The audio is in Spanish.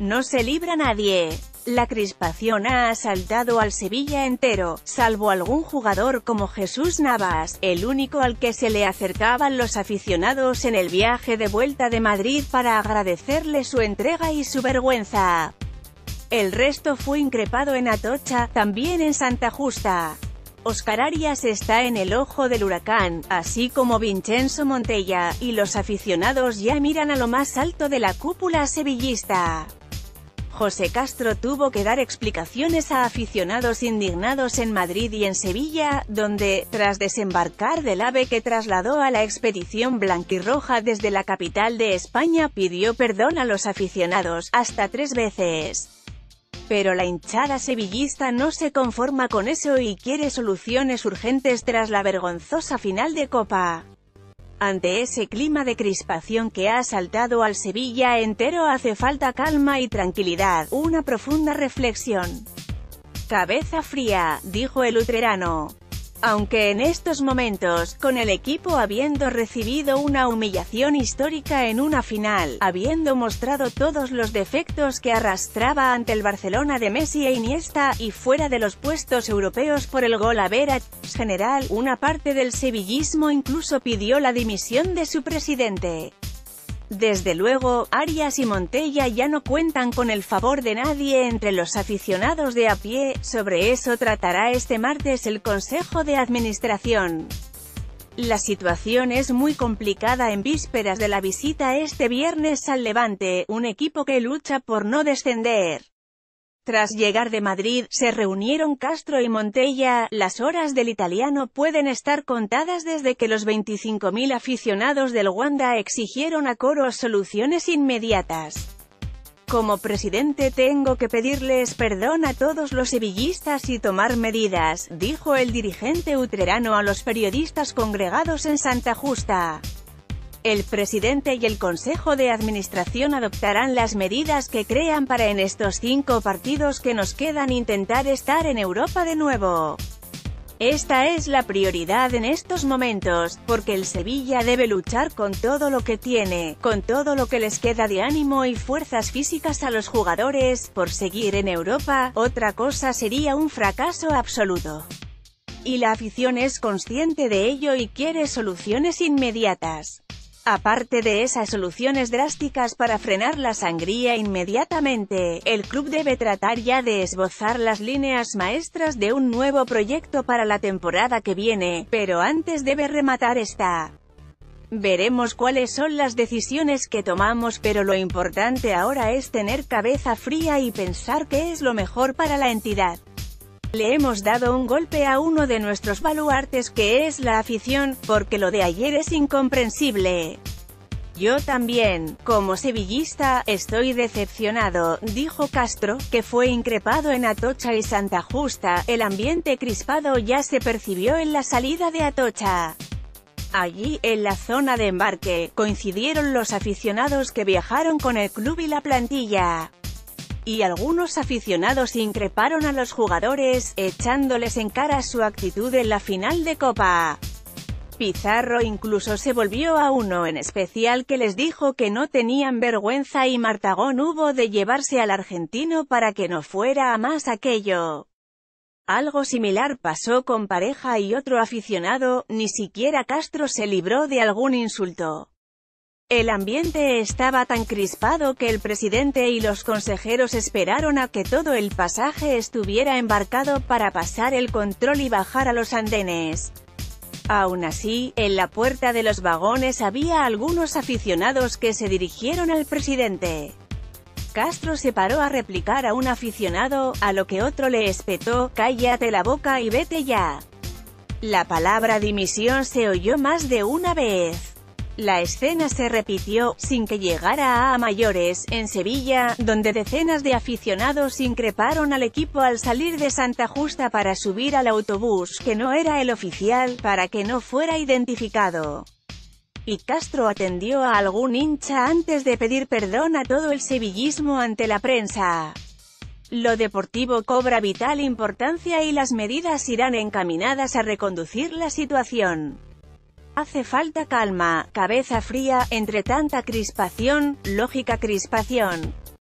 No se libra nadie. La crispación ha asaltado al Sevilla entero, salvo algún jugador como Jesús Navas, el único al que se le acercaban los aficionados en el viaje de vuelta de Madrid para agradecerle su entrega y su vergüenza. El resto fue increpado en Atocha, también en Santa Justa. Oscar Arias está en el ojo del huracán, así como Vincenzo Montella, y los aficionados ya miran a lo más alto de la cúpula sevillista. José Castro tuvo que dar explicaciones a aficionados indignados en Madrid y en Sevilla, donde, tras desembarcar del ave que trasladó a la expedición blanquirroja desde la capital de España pidió perdón a los aficionados, hasta tres veces. Pero la hinchada sevillista no se conforma con eso y quiere soluciones urgentes tras la vergonzosa final de Copa. Ante ese clima de crispación que ha asaltado al Sevilla entero hace falta calma y tranquilidad, una profunda reflexión. Cabeza fría, dijo el utrerano. Aunque en estos momentos, con el equipo habiendo recibido una humillación histórica en una final, habiendo mostrado todos los defectos que arrastraba ante el Barcelona de Messi e Iniesta, y fuera de los puestos europeos por el gol a vera general, una parte del sevillismo incluso pidió la dimisión de su presidente. Desde luego, Arias y Montella ya no cuentan con el favor de nadie entre los aficionados de a pie, sobre eso tratará este martes el Consejo de Administración. La situación es muy complicada en vísperas de la visita este viernes al Levante, un equipo que lucha por no descender. Tras llegar de Madrid, se reunieron Castro y Montella, las horas del italiano pueden estar contadas desde que los 25.000 aficionados del Wanda exigieron a coro soluciones inmediatas. Como presidente tengo que pedirles perdón a todos los sevillistas y tomar medidas, dijo el dirigente utrerano a los periodistas congregados en Santa Justa. El presidente y el Consejo de Administración adoptarán las medidas que crean para en estos cinco partidos que nos quedan intentar estar en Europa de nuevo. Esta es la prioridad en estos momentos, porque el Sevilla debe luchar con todo lo que tiene, con todo lo que les queda de ánimo y fuerzas físicas a los jugadores, por seguir en Europa, otra cosa sería un fracaso absoluto. Y la afición es consciente de ello y quiere soluciones inmediatas. Aparte de esas soluciones drásticas para frenar la sangría inmediatamente, el club debe tratar ya de esbozar las líneas maestras de un nuevo proyecto para la temporada que viene, pero antes debe rematar esta. Veremos cuáles son las decisiones que tomamos pero lo importante ahora es tener cabeza fría y pensar qué es lo mejor para la entidad. Le hemos dado un golpe a uno de nuestros baluartes que es la afición, porque lo de ayer es incomprensible. Yo también, como sevillista, estoy decepcionado, dijo Castro, que fue increpado en Atocha y Santa Justa, el ambiente crispado ya se percibió en la salida de Atocha. Allí, en la zona de embarque, coincidieron los aficionados que viajaron con el club y la plantilla y algunos aficionados increparon a los jugadores, echándoles en cara su actitud en la final de Copa. Pizarro incluso se volvió a uno en especial que les dijo que no tenían vergüenza y Martagón hubo de llevarse al argentino para que no fuera a más aquello. Algo similar pasó con pareja y otro aficionado, ni siquiera Castro se libró de algún insulto. El ambiente estaba tan crispado que el presidente y los consejeros esperaron a que todo el pasaje estuviera embarcado para pasar el control y bajar a los andenes. Aún así, en la puerta de los vagones había algunos aficionados que se dirigieron al presidente. Castro se paró a replicar a un aficionado, a lo que otro le espetó, cállate la boca y vete ya. La palabra dimisión se oyó más de una vez. La escena se repitió, sin que llegara a, mayores, en Sevilla, donde decenas de aficionados increparon al equipo al salir de Santa Justa para subir al autobús, que no era el oficial, para que no fuera identificado. Y Castro atendió a algún hincha antes de pedir perdón a todo el sevillismo ante la prensa. Lo deportivo cobra vital importancia y las medidas irán encaminadas a reconducir la situación. Hace falta calma, cabeza fría, entre tanta crispación, lógica crispación.